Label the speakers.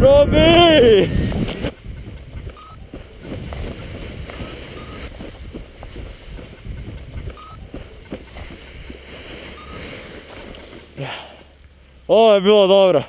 Speaker 1: Robi! Ovo je bilo dobro.